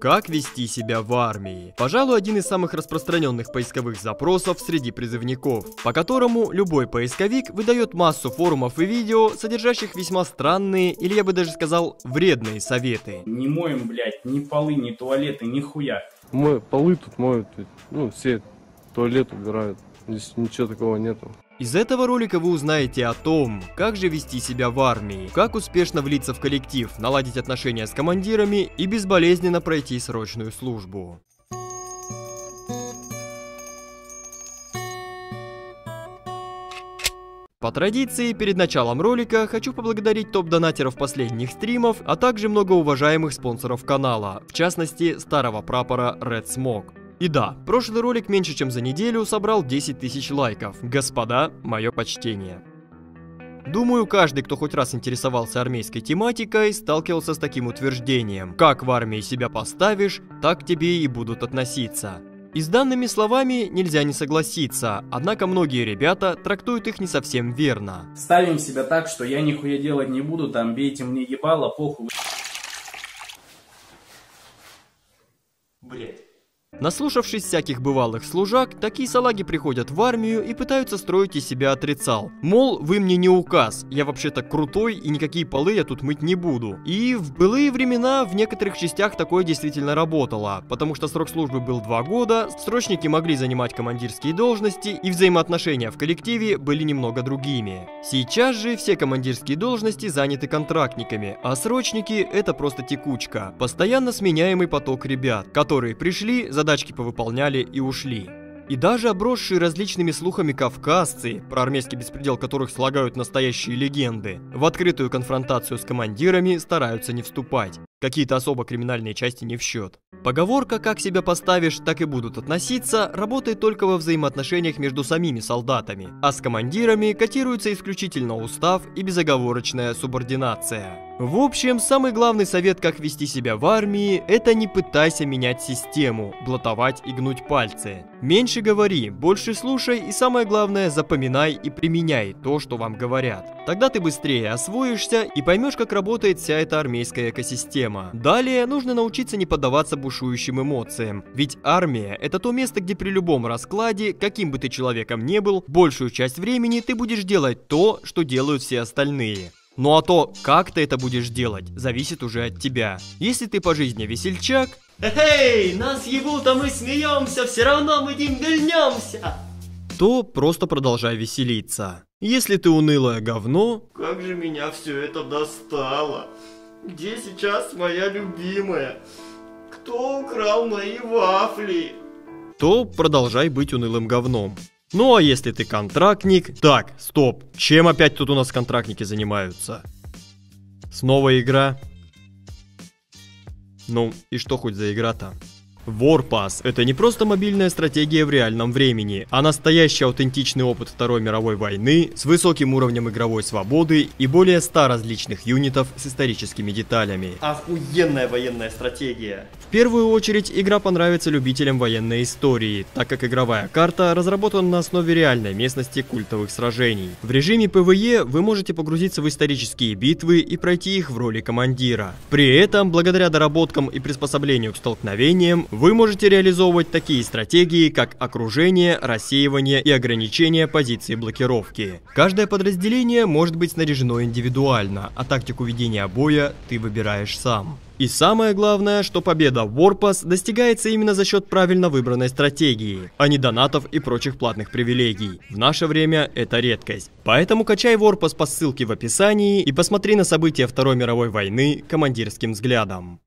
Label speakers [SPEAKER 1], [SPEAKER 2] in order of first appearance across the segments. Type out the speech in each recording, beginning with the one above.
[SPEAKER 1] Как вести себя в армии? Пожалуй, один из самых распространенных поисковых запросов среди призывников, по которому любой поисковик выдает массу форумов и видео, содержащих весьма странные, или я бы даже сказал, вредные советы.
[SPEAKER 2] Не моем, блядь, ни полы, ни туалеты, ни хуя.
[SPEAKER 3] Мы полы тут моют, ну, все туалет убирают. Здесь ничего такого нету.
[SPEAKER 1] Из этого ролика вы узнаете о том, как же вести себя в армии, как успешно влиться в коллектив, наладить отношения с командирами и безболезненно пройти срочную службу. По традиции, перед началом ролика хочу поблагодарить топ-донатеров последних стримов, а также многоуважаемых спонсоров канала, в частности, старого прапора Red Smoke. И да, прошлый ролик меньше чем за неделю собрал 10 тысяч лайков. Господа, мое почтение. Думаю, каждый, кто хоть раз интересовался армейской тематикой, сталкивался с таким утверждением. Как в армии себя поставишь, так тебе и будут относиться. И с данными словами нельзя не согласиться, однако многие ребята трактуют их не совсем верно.
[SPEAKER 2] Ставим себя так, что я нихуя делать не буду, там бейте мне ебало, похуй.
[SPEAKER 1] Блять. Наслушавшись всяких бывалых служак, такие салаги приходят в армию и пытаются строить из себя отрицал. Мол, вы мне не указ, я вообще-то крутой и никакие полы я тут мыть не буду. И в былые времена в некоторых частях такое действительно работало, потому что срок службы был два года, срочники могли занимать командирские должности и взаимоотношения в коллективе были немного другими. Сейчас же все командирские должности заняты контрактниками, а срочники это просто текучка, постоянно сменяемый поток ребят, которые пришли, за задачки повыполняли и ушли. И даже обросшие различными слухами кавказцы, про армейский беспредел которых слагают настоящие легенды, в открытую конфронтацию с командирами стараются не вступать. Какие-то особо криминальные части не в счет. Поговорка «как себя поставишь, так и будут относиться» работает только во взаимоотношениях между самими солдатами, а с командирами котируется исключительно устав и безоговорочная субординация. В общем, самый главный совет, как вести себя в армии, это не пытайся менять систему, блатовать и гнуть пальцы. Меньше говори, больше слушай и самое главное, запоминай и применяй то, что вам говорят. Тогда ты быстрее освоишься и поймешь, как работает вся эта армейская экосистема. Далее нужно научиться не поддаваться бушующим эмоциям, ведь армия это то место, где при любом раскладе, каким бы ты человеком не был, большую часть времени ты будешь делать то, что делают все остальные. Ну а то, как ты это будешь делать, зависит уже от тебя. Если ты по жизни весельчак... Эй, нас ебут, а мы смеемся, все равно мы дингольнемся! То просто продолжай веселиться. Если ты унылое говно... Как же меня все это достало? Где сейчас моя любимая? Кто украл мои вафли? То продолжай быть унылым говном. Ну а если ты контрактник... Так, стоп. Чем опять тут у нас контрактники занимаются? Снова игра. Ну, и что хоть за игра-то? Warpass – это не просто мобильная стратегия в реальном времени, а настоящий аутентичный опыт Второй мировой войны с высоким уровнем игровой свободы и более 100 различных юнитов с историческими деталями. Охуенная военная стратегия! В первую очередь, игра понравится любителям военной истории, так как игровая карта разработана на основе реальной местности культовых сражений. В режиме PvE вы можете погрузиться в исторические битвы и пройти их в роли командира. При этом, благодаря доработкам и приспособлению к столкновениям, вы можете реализовывать такие стратегии, как окружение, рассеивание и ограничение позиции блокировки. Каждое подразделение может быть снаряжено индивидуально, а тактику ведения боя ты выбираешь сам. И самое главное, что победа в Warpass достигается именно за счет правильно выбранной стратегии, а не донатов и прочих платных привилегий. В наше время это редкость. Поэтому качай Warpass по ссылке в описании и посмотри на события Второй мировой войны командирским взглядом.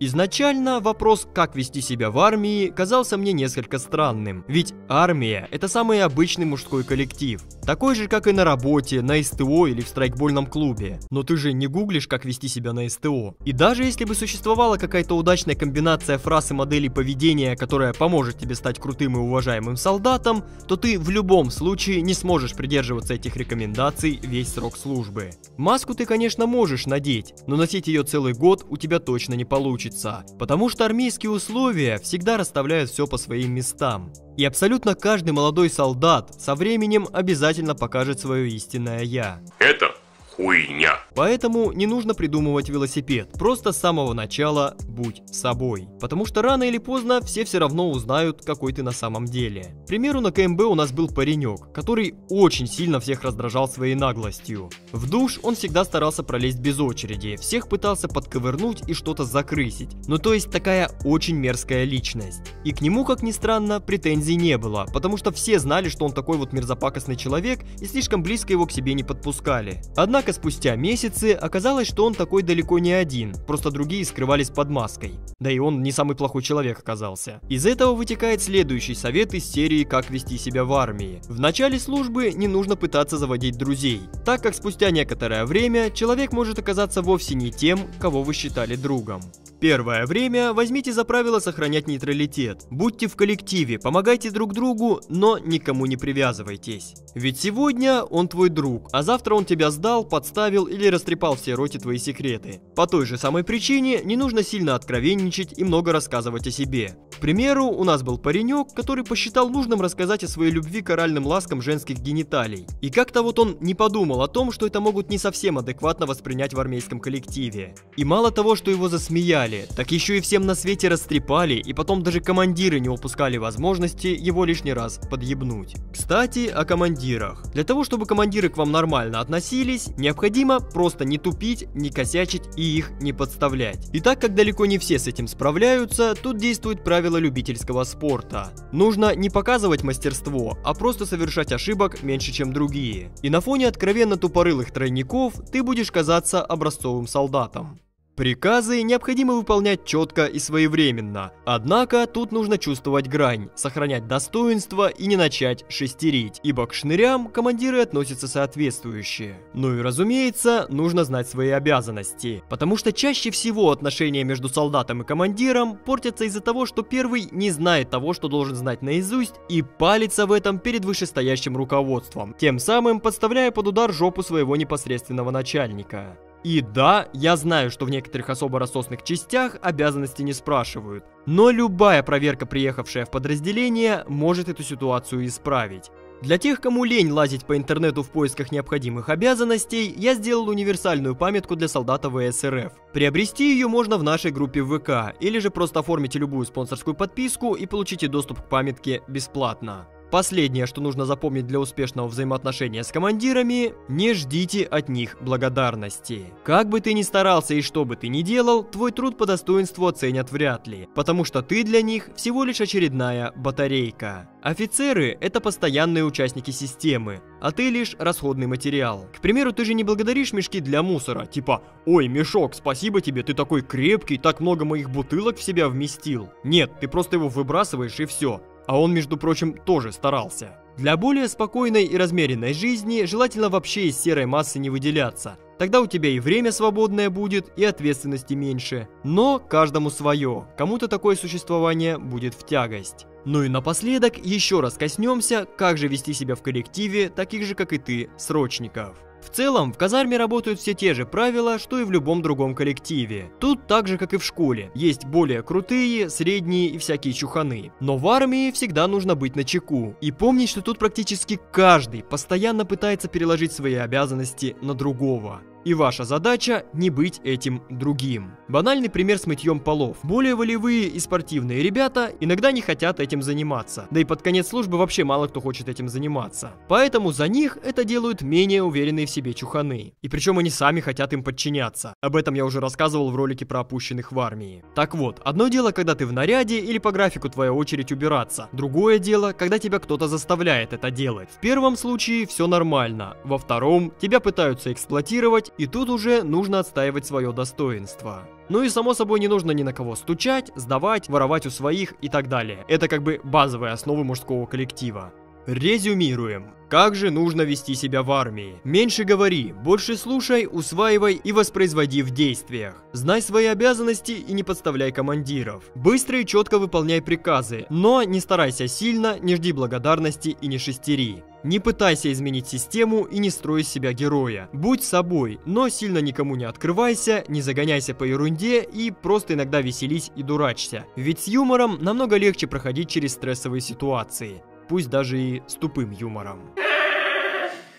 [SPEAKER 1] Изначально вопрос, как вести себя в армии, казался мне несколько странным, ведь армия – это самый обычный мужской коллектив, такой же, как и на работе, на СТО или в страйкбольном клубе. Но ты же не гуглишь, как вести себя на СТО. И даже если бы существовала какая-то удачная комбинация фраз и моделей поведения, которая поможет тебе стать крутым и уважаемым солдатом, то ты в любом случае не сможешь придерживаться этих рекомендаций весь срок службы. Маску ты, конечно, можешь надеть, но носить ее целый год у тебя точно не получится потому что армейские условия всегда расставляют все по своим местам. И абсолютно каждый молодой солдат со временем обязательно покажет свое истинное «я».
[SPEAKER 4] Это Хуйня.
[SPEAKER 1] Поэтому не нужно придумывать велосипед, просто с самого начала будь собой. Потому что рано или поздно все все равно узнают, какой ты на самом деле. К примеру, на КМБ у нас был паренек, который очень сильно всех раздражал своей наглостью. В душ он всегда старался пролезть без очереди, всех пытался подковырнуть и что-то закрысить. Ну то есть такая очень мерзкая личность. И к нему, как ни странно, претензий не было, потому что все знали, что он такой вот мерзопакостный человек и слишком близко его к себе не подпускали. Однако спустя месяцы оказалось, что он такой далеко не один, просто другие скрывались под маской. Да и он не самый плохой человек оказался. Из этого вытекает следующий совет из серии «Как вести себя в армии». В начале службы не нужно пытаться заводить друзей, так как спустя некоторое время человек может оказаться вовсе не тем, кого вы считали другом. Первое время возьмите за правило сохранять нейтралитет. Будьте в коллективе, помогайте друг другу, но никому не привязывайтесь. Ведь сегодня он твой друг, а завтра он тебя сдал, подставил или растрепал все роте твои секреты. По той же самой причине не нужно сильно откровенничать и много рассказывать о себе. К примеру, у нас был паренек, который посчитал нужным рассказать о своей любви к оральным ласкам женских гениталий. И как-то вот он не подумал о том, что это могут не совсем адекватно воспринять в армейском коллективе. И мало того, что его засмеяли, так еще и всем на свете растрепали, и потом даже командиры не упускали возможности его лишний раз подъебнуть. Кстати, о командирах. Для того, чтобы командиры к вам нормально относились, необходимо просто не тупить, не косячить и их не подставлять. И так как далеко не все с этим справляются, тут действует правило любительского спорта. Нужно не показывать мастерство, а просто совершать ошибок меньше, чем другие. И на фоне откровенно тупорылых тройников ты будешь казаться образцовым солдатом. Приказы необходимо выполнять четко и своевременно, однако тут нужно чувствовать грань, сохранять достоинство и не начать шестерить, ибо к шнырям командиры относятся соответствующие. Ну и разумеется, нужно знать свои обязанности, потому что чаще всего отношения между солдатом и командиром портятся из-за того, что первый не знает того, что должен знать наизусть и палится в этом перед вышестоящим руководством, тем самым подставляя под удар жопу своего непосредственного начальника. И да, я знаю, что в некоторых особо рассосных частях обязанности не спрашивают, но любая проверка, приехавшая в подразделение, может эту ситуацию исправить. Для тех, кому лень лазить по интернету в поисках необходимых обязанностей, я сделал универсальную памятку для солдата ВСРФ. Приобрести ее можно в нашей группе ВК, или же просто оформите любую спонсорскую подписку и получите доступ к памятке бесплатно. Последнее, что нужно запомнить для успешного взаимоотношения с командирами, не ждите от них благодарности. Как бы ты ни старался и что бы ты ни делал, твой труд по достоинству оценят вряд ли, потому что ты для них всего лишь очередная батарейка. Офицеры – это постоянные участники системы, а ты лишь расходный материал. К примеру, ты же не благодаришь мешки для мусора, типа «Ой, мешок, спасибо тебе, ты такой крепкий, так много моих бутылок в себя вместил». Нет, ты просто его выбрасываешь и все. А он, между прочим, тоже старался. Для более спокойной и размеренной жизни желательно вообще из серой массы не выделяться. Тогда у тебя и время свободное будет, и ответственности меньше. Но каждому свое. Кому-то такое существование будет в тягость. Ну и напоследок еще раз коснемся, как же вести себя в коллективе, таких же как и ты, срочников. В целом, в казарме работают все те же правила, что и в любом другом коллективе. Тут так же, как и в школе. Есть более крутые, средние и всякие чуханы. Но в армии всегда нужно быть на чеку. И помнить, что тут практически каждый постоянно пытается переложить свои обязанности на другого. И ваша задача не быть этим другим. Банальный пример с мытьем полов. Более волевые и спортивные ребята иногда не хотят этим заниматься. Да и под конец службы вообще мало кто хочет этим заниматься. Поэтому за них это делают менее уверенные в себе чуханы. И причем они сами хотят им подчиняться. Об этом я уже рассказывал в ролике про опущенных в армии. Так вот, одно дело, когда ты в наряде или по графику твоя очередь убираться. Другое дело, когда тебя кто-то заставляет это делать. В первом случае все нормально. Во втором, тебя пытаются эксплуатировать и тут уже нужно отстаивать свое достоинство. Ну и само собой не нужно ни на кого стучать, сдавать, воровать у своих и так далее. Это как бы базовые основы мужского коллектива. Резюмируем. Как же нужно вести себя в армии? Меньше говори, больше слушай, усваивай и воспроизводи в действиях. Знай свои обязанности и не подставляй командиров. Быстро и четко выполняй приказы, но не старайся сильно, не жди благодарности и не шестери. Не пытайся изменить систему и не строй из себя героя. Будь собой, но сильно никому не открывайся, не загоняйся по ерунде и просто иногда веселись и дурачься. Ведь с юмором намного легче проходить через стрессовые ситуации. Пусть даже и с тупым юмором.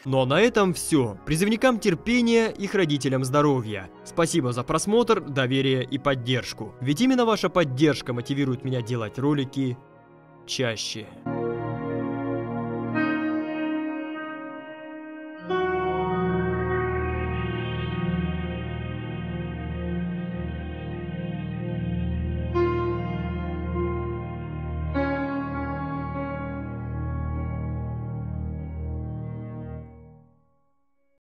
[SPEAKER 1] Ну а на этом все. Призывникам терпения, их родителям здоровья. Спасибо за просмотр, доверие и поддержку. Ведь именно ваша поддержка мотивирует меня делать ролики чаще.